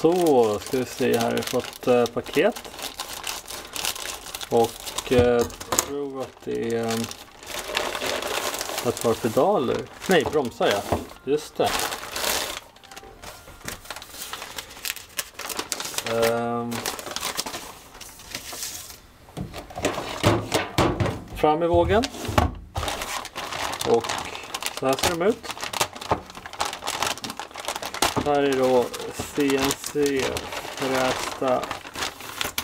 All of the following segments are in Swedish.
Så, ska vi se här. Jag har fått äh, paket. Och äh, jag tror att det är äh, ett par pedaler. Nej, bromsar ja. Just det. Ähm. Fram i vågen. Och så här ser de ut. Här är då CNC frästa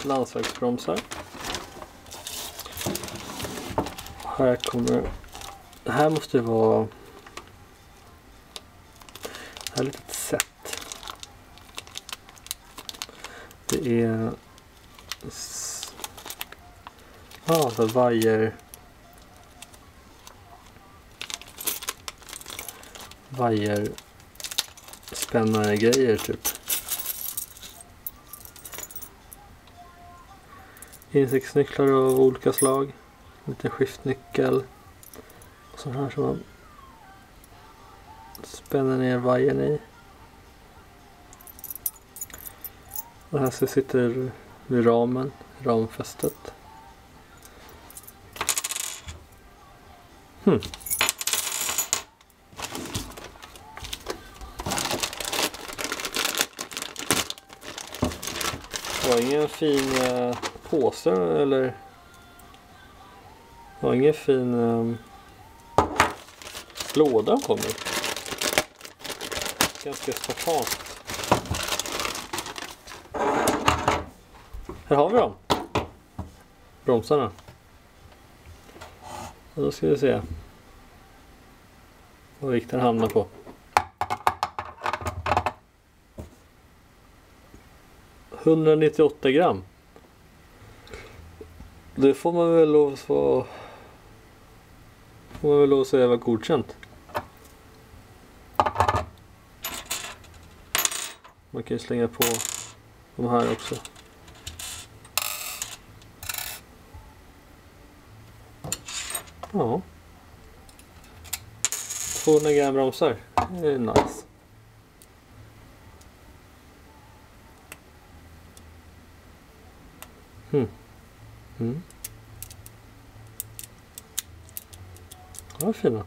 landsvägsbromsar. Här kommer... Det här måste vara... Det här är ett litet set. Det är... Ja, ah, Ja, så vajer... Vajer spännande grejer typ. Insektsnycklar av olika slag. En liten skiftnyckel. Och sån här som man spänner ner vajern i. Den här så sitter vid ramen, ramfästet. Hmm. Det var ingen fin eh, påse eller? Det var ingen fin eh, låda den kom i. Ganska spartanskt. Här har vi dem. Bromsarna. Och då ska vi se. Vad vikten hamnar på. 198 gram. Det får man väl lov att vara... Får man väl lov att säga var godkänt. Man kan ju slänga på de här också. Ja. 200 gram bromsar. Det är nice. Hmm. Mm. Ja, fina.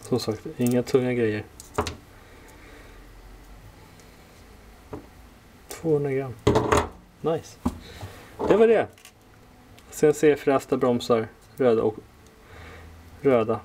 Som sagt, inga tunga grejer. 200 gram. Nice. Det var det. CNC frästa bromsar. Röda och röda.